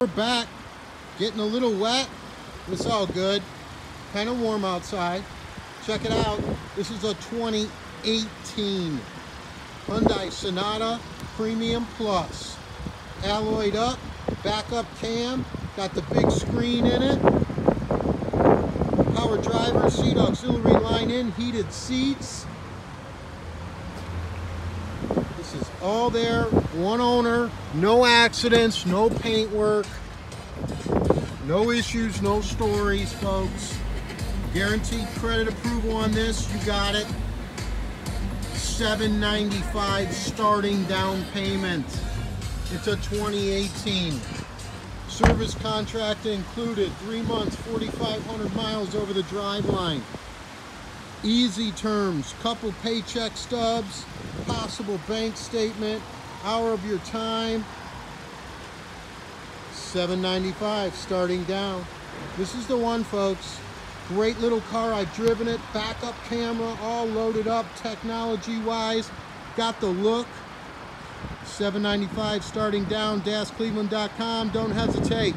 We're back, getting a little wet. It's all good. Kind of warm outside. Check it out. This is a 2018 Hyundai Sonata Premium Plus. Alloyed up, backup cam, got the big screen in it. Power driver seat, auxiliary line in, heated seats. This is all there, one owner, no accidents, no paint work, no issues, no stories, folks. Guaranteed credit approval on this, you got it. 795 starting down payment. It's a 2018. Service contract included, three months, 4,500 miles over the drive line. Easy terms, couple paycheck stubs, possible bank statement, hour of your time. 795 starting down. This is the one, folks. Great little car. I've driven it. Backup camera, all loaded up technology-wise. Got the look. 795 starting down. DasCleveland.com. Don't hesitate.